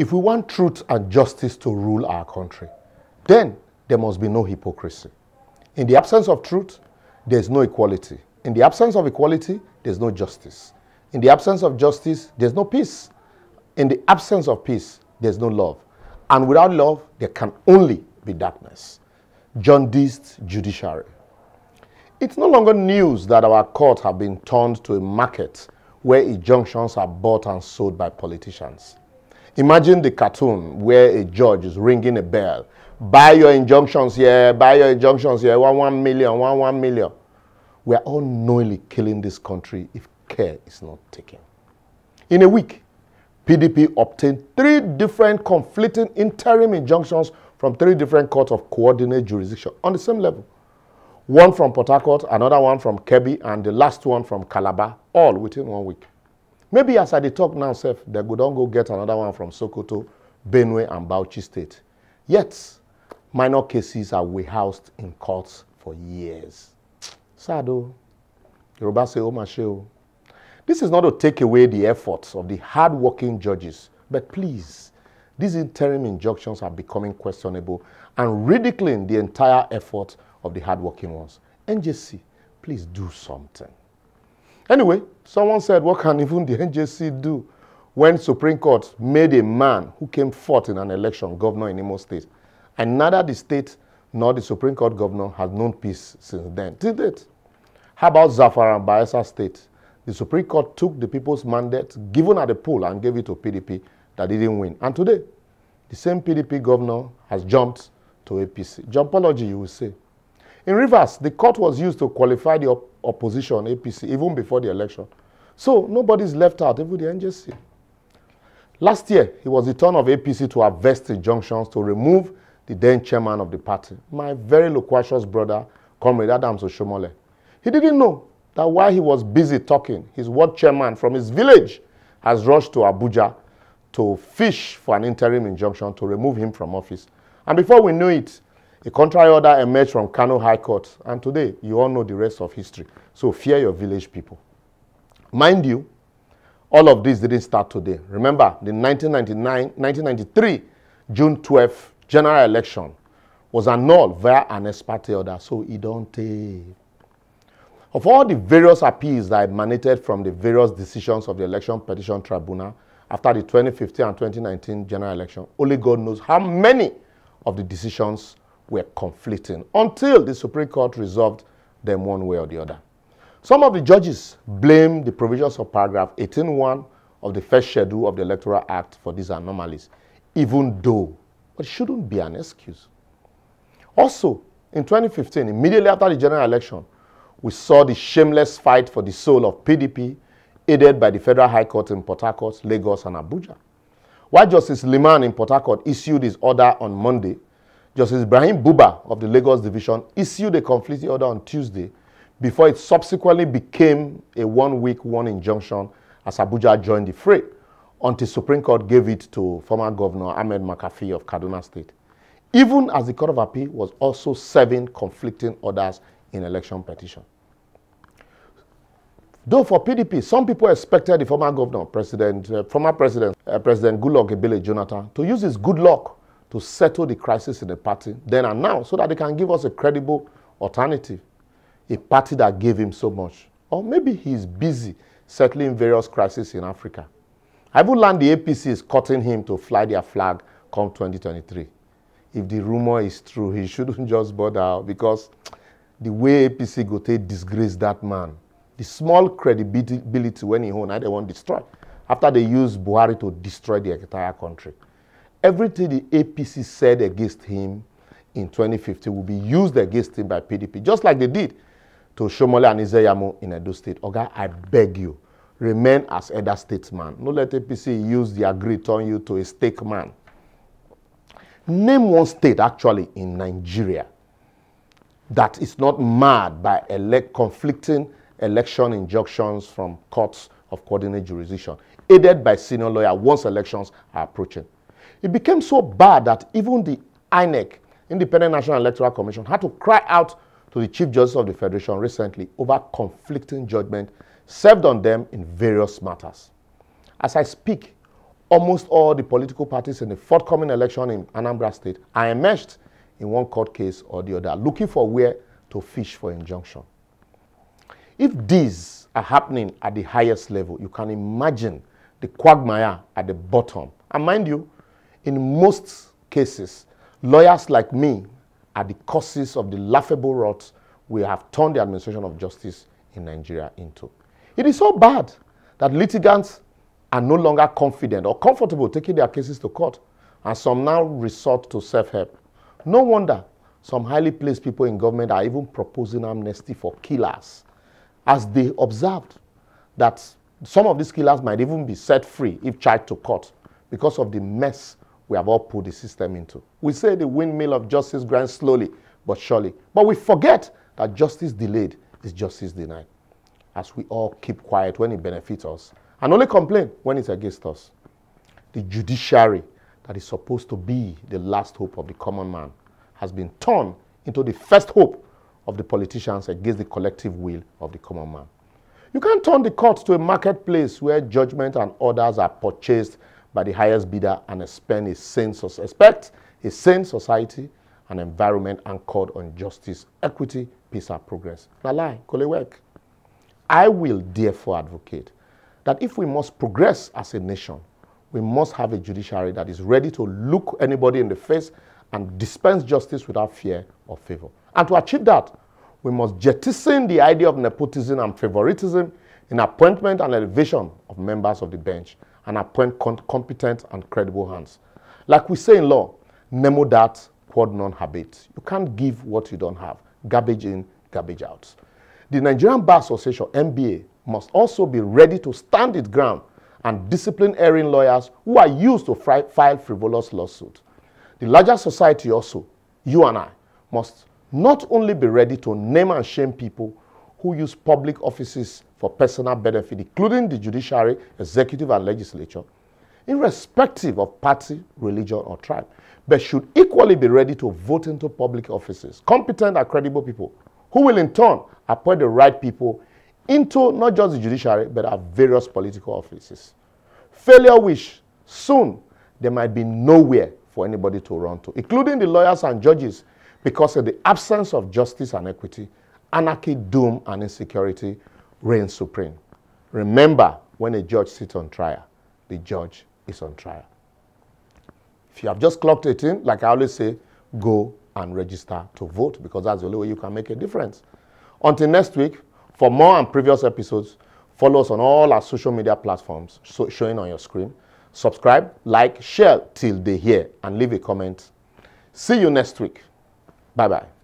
If we want truth and justice to rule our country, then there must be no hypocrisy. In the absence of truth, there's no equality. In the absence of equality, there's no justice. In the absence of justice, there's no peace. In the absence of peace, there's no love. And without love, there can only be darkness. John Jaundiced judiciary. It's no longer news that our courts have been turned to a market where injunctions are bought and sold by politicians. Imagine the cartoon where a judge is ringing a bell. Buy your injunctions here, buy your injunctions here, one, one million, one, one million. We are all knowingly killing this country if care is not taken. In a week, PDP obtained three different conflicting interim injunctions from three different courts of coordinate jurisdiction on the same level. One from Port Harcourt, another one from Kebbi, and the last one from Calabar, all within one week. Maybe as I talk now, Seth, they go not go get another one from Sokoto, Benue, and Bauchi State. Yet, minor cases are warehoused in courts for years. Sado, Yoruba say, oh, Masheo. This is not to take away the efforts of the hard-working judges, but please, these interim injunctions are becoming questionable and ridiculing the entire effort of the hard-working ones. NJC, please do something. Anyway, someone said, what can even the NJC do when Supreme Court made a man who came fourth in an election governor in Imo State? And neither the state nor the Supreme Court governor has known peace since then. Did it? How about Zafar and Bayelsa State? The Supreme Court took the people's mandate given at the poll and gave it to PDP that didn't win. And today, the same PDP governor has jumped to APC. Jumpology, you will say. In reverse, the court was used to qualify the op opposition, APC, even before the election. So nobody's left out, even the NJC. Last year, it was the turn of APC to harvest injunctions to remove the then chairman of the party, my very loquacious brother, Comrade Adams Oshiomhole. He didn't know that while he was busy talking, his ward chairman from his village has rushed to Abuja to fish for an interim injunction to remove him from office. And before we knew it, a contrary order emerged from Kano High Court. And today, you all know the rest of history. So fear your village people. Mind you, all of this didn't start today. Remember, the 1999, 1993 June 12th general election was annulled via an ex parte order, so it don't take. Of all the various appeals that emanated from the various decisions of the Election Petition Tribunal after the 2015 and 2019 general election, only God knows how many of the decisions were conflicting until the Supreme Court resolved them one way or the other. Some of the judges blame the provisions of paragraph 18.1 of the first schedule of the Electoral Act for these anomalies, even though it shouldn't be an excuse. Also, in 2015, immediately after the general election, we saw the shameless fight for the soul of PDP, aided by the Federal High Court in Port Harcourt, Lagos, and Abuja. While Justice Liman in Port Harcourt issued his order on Monday, Justice Ibrahim Buba of the Lagos Division issued a conflicting order on Tuesday before it subsequently became a one-week one injunction as Abuja joined the fray until Supreme Court gave it to former Governor Ahmed Makarfi of Kaduna State. Even as the Court of Appeal was also serving conflicting orders in election petition. Though for PDP, some people expected the former governor, President, uh, former President, uh, President Goodluck Ebele Jonathan, to use his good luck to settle the crisis in the party then and now so that they can give us a credible alternative. A party that gave him so much. Or maybe he's busy settling various crises in Africa. I would learned the APC is cutting him to fly their flag come 2023. If the rumor is true, he shouldn't just bother because the way APC go take disgrace that man, the small credibility when he own, I they want destroy. After they use Buhari to destroy the entire country. Everything the APC said against him in 2015 will be used against him by PDP, just like they did to Oshiomhole and Ize-Iyamu in Edo State. Oga, I beg you, remain as elder statesman. No let APC use the agree turn you to a stake man. Name one state actually in Nigeria that is not marred by elect conflicting election injunctions from courts of coordinate jurisdiction, aided by senior lawyer once elections are approaching. It became so bad that even the INEC, Independent National Electoral Commission, had to cry out to the Chief Justice of the Federation recently over conflicting judgment served on them in various matters. As I speak, almost all the political parties in the forthcoming election in Anambra State are enmeshed in one court case or the other, looking for where to fish for injunction. If these are happening at the highest level, you can imagine the quagmire at the bottom. And mind you, in most cases, lawyers like me are the causes of the laughable rot we have turned the administration of justice in Nigeria into. It is so bad that litigants are no longer confident or comfortable taking their cases to court, and some now resort to self-help. No wonder some highly placed people in government are even proposing amnesty for killers, as they observed that some of these killers might even be set free if charged to court because of the mess we have all put the system into. We say the windmill of justice grinds slowly but surely, but we forget that justice delayed is justice denied. As we all keep quiet when it benefits us and only complain when it's against us. The judiciary that is supposed to be the last hope of the common man has been turned into the first hope of the politicians against the collective will of the common man. You can't turn the court to a marketplace where judgment and orders are purchased by the highest bidder and expect a sane, expect a sane society and environment anchored on justice, equity, peace, and progress. Na kole work. I will therefore advocate that if we must progress as a nation, we must have a judiciary that is ready to look anybody in the face and dispense justice without fear or favor. And to achieve that, we must jettison the idea of nepotism and favoritism in appointment and elevation of members of the bench and appoint competent and credible hands. Like we say in law, nemo dat quod non habet. You can't give what you don't have. Garbage in, garbage out. The Nigerian Bar Association, NBA, must also be ready to stand its ground and discipline erring lawyers who are used to file frivolous lawsuits. The larger society also, you and I, must not only be ready to name and shame people who use public offices for personal benefit, including the judiciary, executive, and legislature, irrespective of party, religion, or tribe, but should equally be ready to vote into public offices, competent and credible people, who will in turn appoint the right people into not just the judiciary, but our various political offices. Failure which soon there might be nowhere for anybody to run to, including the lawyers and judges, because of the absence of justice and equity, anarchy, doom, and insecurity reign supreme. Remember, when a judge sits on trial, the judge is on trial. If you have just clocked 18, like I always say, go and register to vote because that's the only way you can make a difference. Until next week, for more and previous episodes, follow us on all our social media platforms so showing on your screen. Subscribe, like, share till they hear, and leave a comment. See you next week. Bye bye.